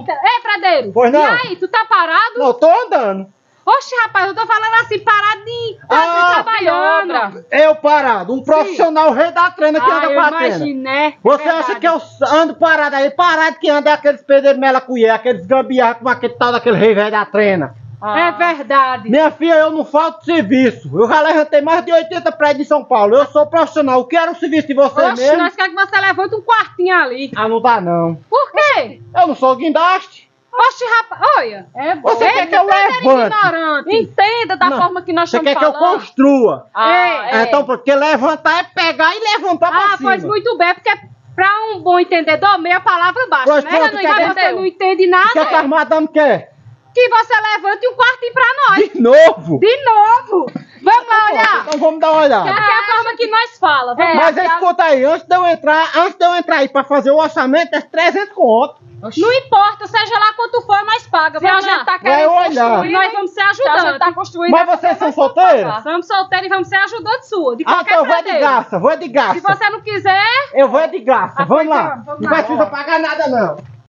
Ei, Fredeiro! Pois não. E aí, tu tá parado? Não, eu tô andando. Oxe, rapaz, eu tô falando assim, paradinho, tá Ah, trabalhando. Eu parado, um profissional rei da trena que Ah, anda eu com a trena. imaginé. Você Verdade. acha que eu ando parado aí? Parado que anda é aqueles pedreiros mela colher, aqueles gambiarra com aquele tal daquele rei velho da trena. É verdade. Minha filha, eu não falto serviço. Eu já levantei mais de 80 prédios em São Paulo. Eu sou profissional. Eu quero o serviço de vocês Oxe, mesmo. nós queremos que você levante um quartinho ali. Ah, não dá não. Por quê? Eu não sou guindaste. Oxe, rapaz, olha. É bom. Você quer que eu levante? ignorante. Entenda da Não. forma que nós Você estamos quer que eu falando. construa? Ah, é. Então, porque levantar é pegar e levantar pra Ah, cima. pois muito bem, porque pra um bom entendedor, meia palavra basta, Pois né? pronto, Não, quer você não entende O nada. que, que as madames quer? Que você levante um quartinho pra nós. De novo? De novo. Vamos lá olhar. Então vamos dar uma olhada. É a forma que nós fala. Vamos Mas escuta aí, antes de eu entrar, antes de eu entrar aí pra fazer o orçamento, é 300 conto. Não importa, seja lá quanto for, nós paga. Se a Vamos gente tá Vai querendo olhar. Construir, nós vamos ser se a gente ajudantes. tá construindo... Mas vocês são solteiros? Somos solteiros e vamos ser ajudantes sua. De Ah, então eu vou de graça, vou de Se graça. você não quiser, Eu vou de graça, Ah, vamos pois lá. é, Não precisa pagar nada não.